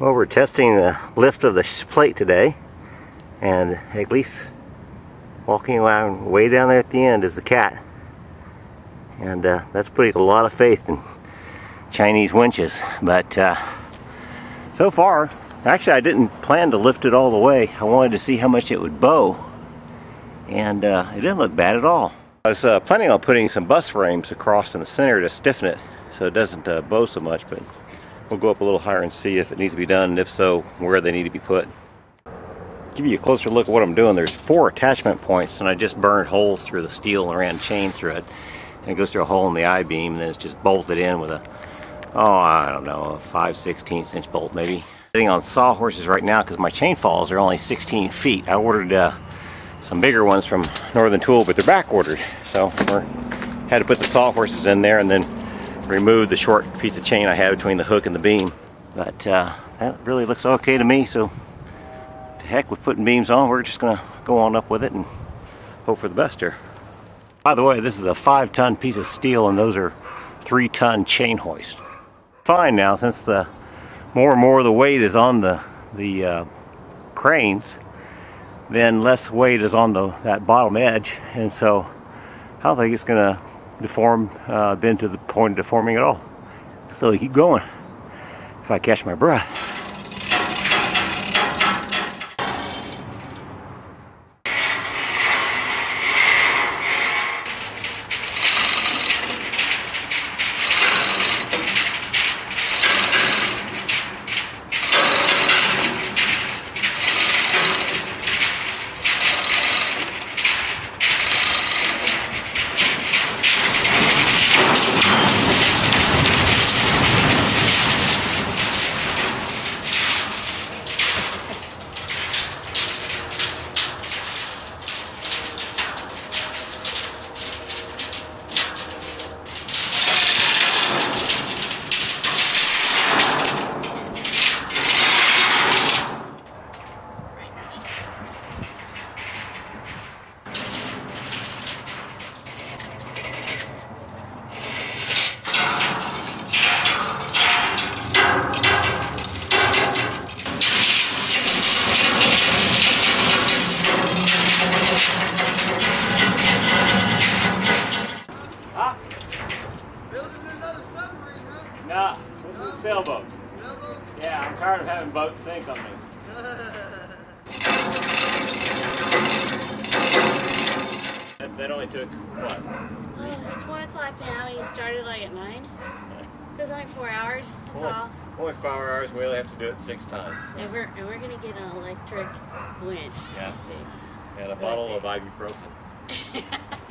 Well, we're testing the lift of the plate today, and at least walking around way down there at the end is the cat. And uh, that's putting a lot of faith in Chinese winches. But uh, so far, actually I didn't plan to lift it all the way. I wanted to see how much it would bow. And uh, it didn't look bad at all. I was uh, planning on putting some bus frames across in the center to stiffen it so it doesn't uh, bow so much. But we'll go up a little higher and see if it needs to be done, and if so, where they need to be put. Give you a closer look at what I'm doing. There's four attachment points, and I just burned holes through the steel and ran chain through it. And it goes through a hole in the I-beam, and then it's just bolted in with a, oh, I don't know, a 5 16 inch bolt maybe. Sitting on sawhorses right now because my chain falls are only 16 feet. I ordered uh, some bigger ones from Northern Tool, but they're back ordered. So we had to put the sawhorses in there and then remove the short piece of chain I had between the hook and the beam. But uh, that really looks okay to me, so to heck with putting beams on, we're just gonna go on up with it and hope for the best here. By the way, this is a five ton piece of steel and those are three ton chain hoist. Fine now, since the more and more of the weight is on the, the uh, cranes, then less weight is on the that bottom edge, and so I don't think it's gonna deform, uh, been to the point of deforming at all. So keep going if I catch my breath. No, this is a sailboat. Yeah, I'm tired of having boats sink on me. that, that only took, what? Oh, it's one o'clock now and you started like at nine. So it's only four hours, that's Only, all. only four hours, we only have to do it six times. so. And we're, and we're gonna get an electric winch. Yeah. And a bottle of ibuprofen.